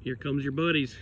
Here comes your buddies.